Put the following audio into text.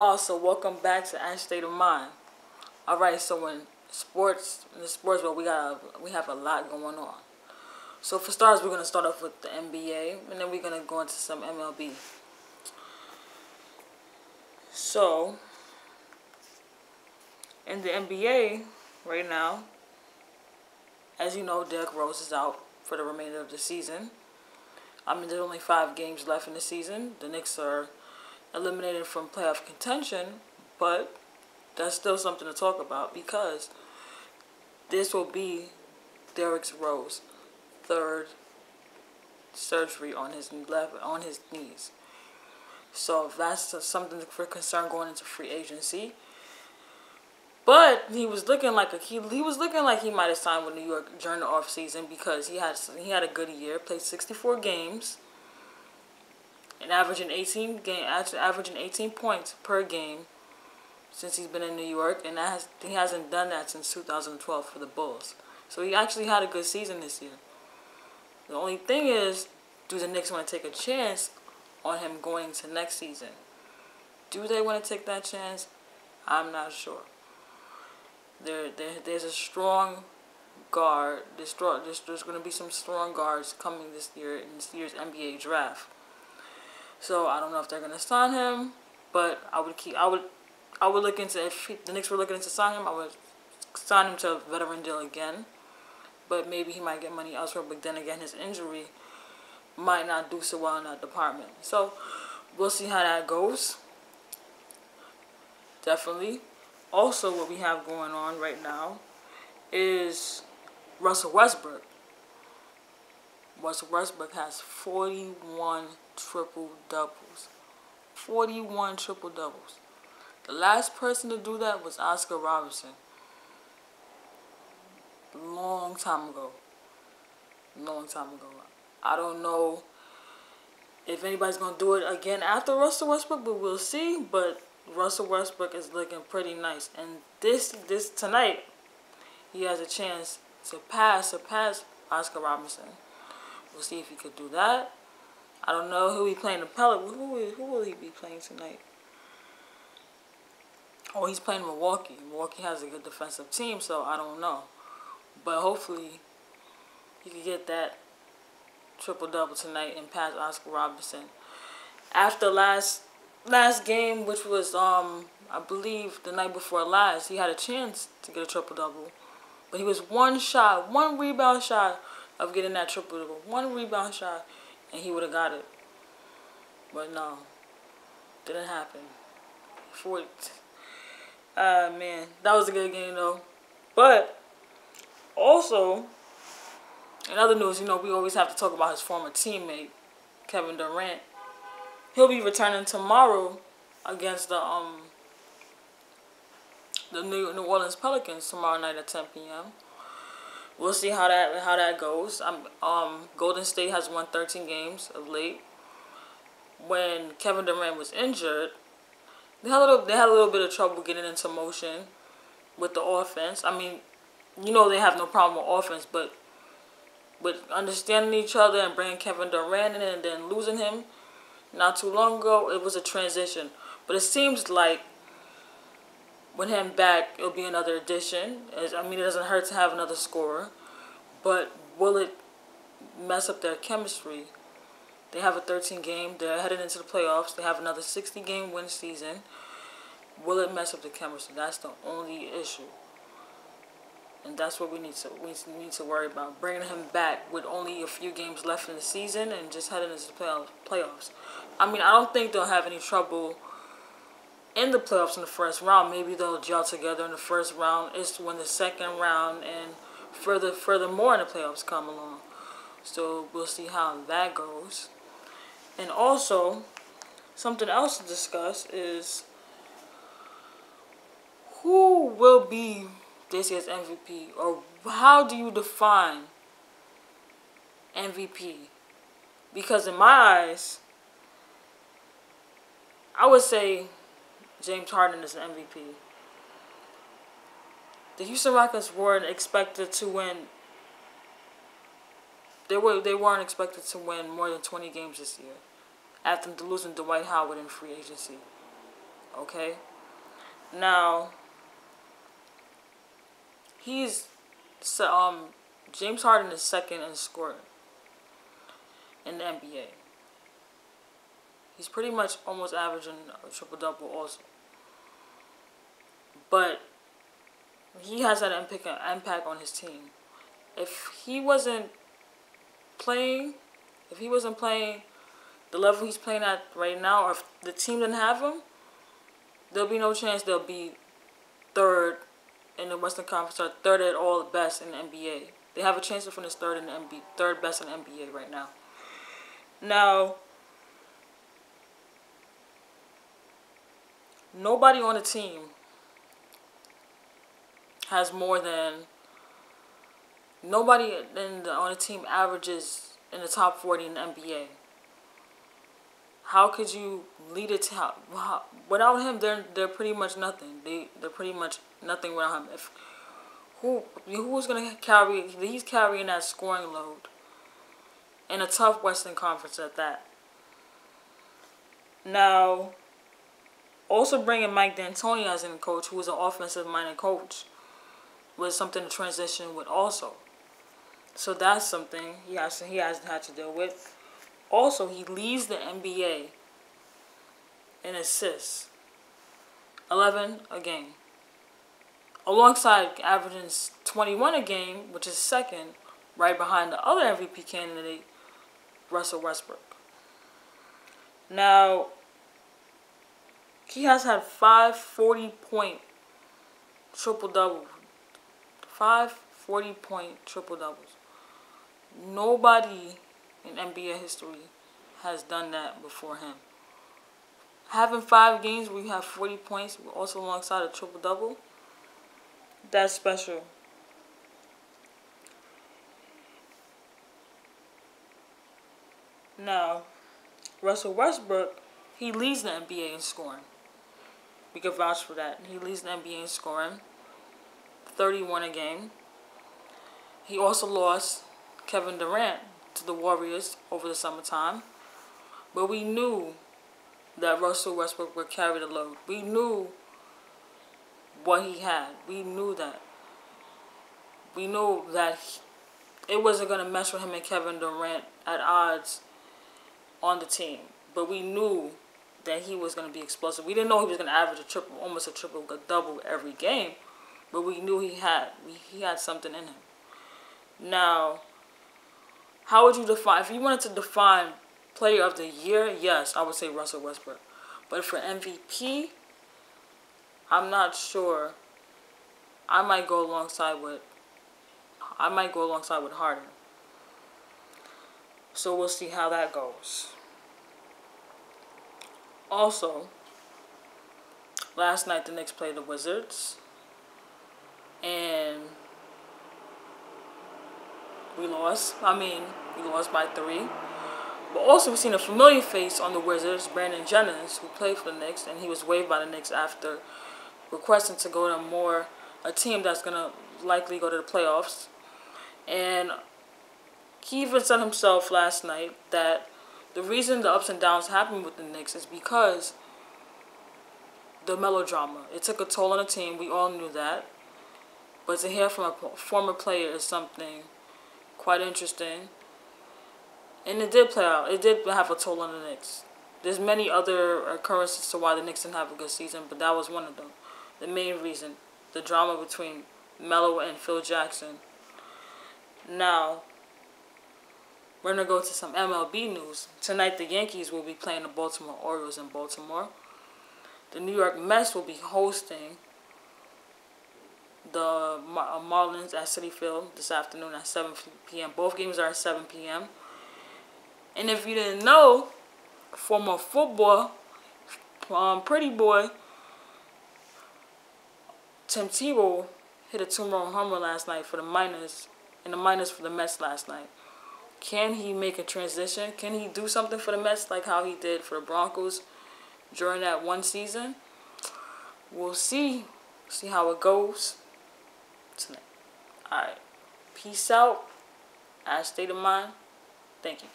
Also, welcome back to Ash State of Mind. All right, so in sports, in the sports world, we got we have a lot going on. So for starters, we're gonna start off with the NBA, and then we're gonna go into some MLB. So in the NBA right now, as you know, Derrick Rose is out for the remainder of the season. I mean, there's only five games left in the season. The Knicks are eliminated from playoff contention, but that's still something to talk about because this will be Derrick Rose third surgery on his left on his knees. So that's something for concern going into free agency. But he was looking like a, he he was looking like he might have signed with New York during the off season because he had he had a good year, played 64 games, and averaging 18 game averaging 18 points per game since he's been in New York, and that has, he hasn't done that since 2012 for the Bulls. So he actually had a good season this year. The only thing is, do the Knicks want to take a chance on him going to next season? Do they want to take that chance? I'm not sure. There, there, there's a strong guard. There's, there's, there's going to be some strong guards coming this year in this year's NBA draft. So I don't know if they're going to sign him, but I would keep. I would, I would look into if he, the Knicks were looking into sign him. I would sign him to a veteran deal again. But maybe he might get money elsewhere. But then again, his injury might not do so well in that department. So we'll see how that goes. Definitely also what we have going on right now is Russell Westbrook. Russell Westbrook has 41 triple doubles. 41 triple doubles. The last person to do that was Oscar Robertson. Long time ago. Long time ago. I don't know if anybody's going to do it again after Russell Westbrook, but we'll see. But Russell Westbrook is looking pretty nice. And this this tonight, he has a chance to pass surpass Oscar Robinson. We'll see if he could do that. I don't know who he playing the will, who will he be playing tonight? Oh, he's playing Milwaukee. Milwaukee has a good defensive team, so I don't know. But hopefully, he could get that triple double tonight and pass Oscar Robinson. After last last game, which was um I believe the night before last, he had a chance to get a triple double, but he was one shot, one rebound shot of getting that triple double, one rebound shot, and he would have got it. But no, didn't happen. For ah uh, man, that was a good game though. But also, in other news, you know, we always have to talk about his former teammate, Kevin Durant he'll be returning tomorrow against the um the New New Orleans Pelicans tomorrow night at 10 p.m. We'll see how that how that goes. Um, um, Golden State has won 13 games of late. When Kevin Durant was injured, they had a little they had a little bit of trouble getting into motion with the offense. I mean, you know they have no problem with offense, but with understanding each other and bringing Kevin Durant in and then losing him, not too long ago, it was a transition. But it seems like with him back, it'll be another addition. I mean, it doesn't hurt to have another scorer. But will it mess up their chemistry? They have a 13 game. They're headed into the playoffs. They have another 60 game win season. Will it mess up the chemistry? That's the only issue. And that's what we need to we need to worry about. Bringing him back with only a few games left in the season and just heading into the playoffs. I mean, I don't think they'll have any trouble in the playoffs in the first round. Maybe they'll gel together in the first round. It's when the second round and further furthermore in the playoffs come along. So we'll see how that goes. And also, something else to discuss is who will be this year's MVP, or how do you define MVP? Because in my eyes, I would say James Harden is an MVP. The Houston Rockets weren't expected to win. They were they weren't expected to win more than twenty games this year, after losing Dwight Howard in free agency. okay? Now, he's so um James Harden is second in scoring in the NBA. He's pretty much almost averaging a triple double also. But he has that impact on his team. If he wasn't playing, if he wasn't playing the level he's playing at right now, or if the team didn't have him, there'll be no chance they'll be third in the Western Conference or third at all best in the NBA. They have a chance to finish third in the NBA, third best in the NBA right now. Now, nobody on the team has more than nobody in the, on the team averages in the top 40 in the NBA. How could you lead a team? Without him, they're they're pretty much nothing. They they're pretty much nothing without him. If who who's gonna carry? He's carrying that scoring load. In a tough Western Conference at that. Now, also bringing Mike D'Antoni as a coach, who is an offensive-minded coach, was something to transition with also. So that's something he has he hasn't had to deal with. Also, he leads the NBA in assists. 11 a game. Alongside averaging 21 a game, which is second, right behind the other MVP candidate, Russell Westbrook. Now, he has had five 40 point triple double. Five 40 point triple doubles. Nobody in NBA history has done that before him. Having five games where you have 40 points, also alongside a triple double, that's special. Now, Russell Westbrook, he leads the NBA in scoring. We can vouch for that. He leads the NBA in scoring, 31 a game. He also lost Kevin Durant to the Warriors over the summertime. But we knew that Russell Westbrook would carry the load. We knew what he had. We knew that. We knew that he, it wasn't going to mess with him and Kevin Durant at odds on the team. But we knew that he was going to be explosive. We didn't know he was going to average a triple, almost a triple, a double every game. But we knew he had. He had something in him. Now, how would you define, if you wanted to define player of the year, yes, I would say Russell Westbrook. But for MVP, I'm not sure. I might go alongside with, I might go alongside with Harden. So we'll see how that goes. Also, last night the Knicks played the Wizards. And we lost. I mean, we lost by three. But also, we've seen a familiar face on the Wizards, Brandon Jennings, who played for the Knicks, and he was waived by the Knicks after requesting to go to more a team that's gonna likely go to the playoffs. And he even said himself last night that the reason the ups and downs happen with the Knicks is because the melodrama. It took a toll on the team. We all knew that. But to hear from a former player is something quite interesting. And it did play out. It did have a toll on the Knicks. There's many other occurrences to why the Knicks didn't have a good season, but that was one of them. The main reason, the drama between Melo and Phil Jackson. Now, we're going to go to some MLB news. Tonight, the Yankees will be playing the Baltimore Orioles in Baltimore. The New York Mets will be hosting the uh, Marlins at Citi Field this afternoon at 7 p.m. Both games are at 7 p.m. And if you didn't know, former football um, pretty boy Tim Tebow hit a two-run homer last night for the minors, and the minors for the Mets last night. Can he make a transition? Can he do something for the Mets like how he did for the Broncos during that one season? We'll see. See how it goes tonight. Alright. Peace out. I state of mind. Thank you.